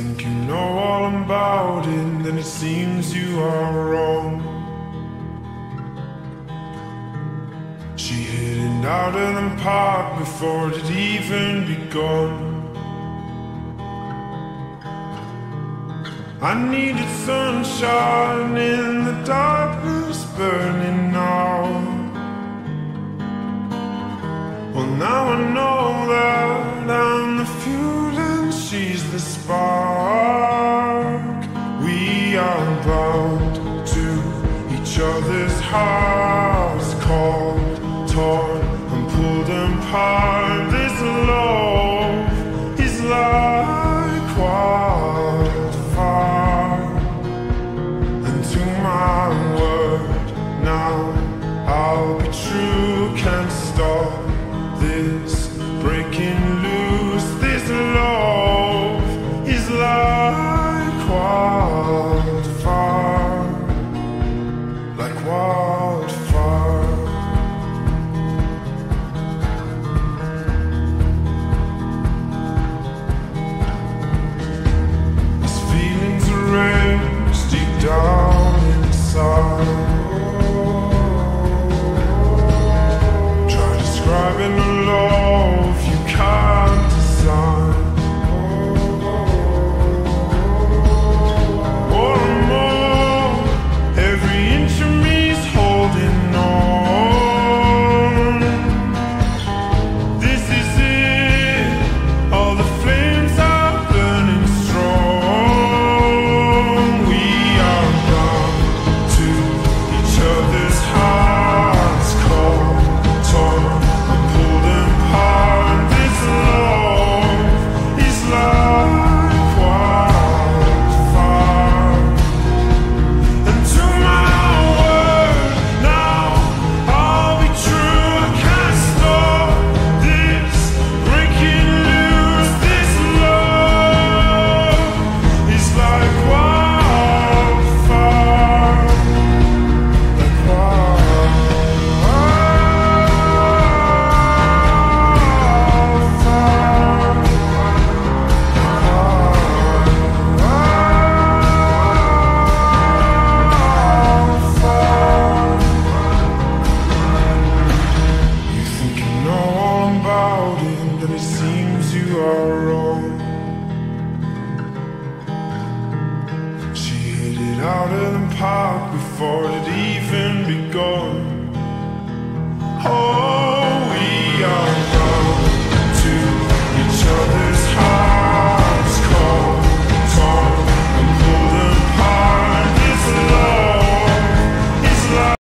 know all about it, then it seems you are wrong. She hid it out of the park before it had even begun. I needed sunshine in the darkness burning out. Well, now I know spark. We are bound to each other's hearts, called, torn, and pulled apart. Inside. out of the park before it even begun. Oh.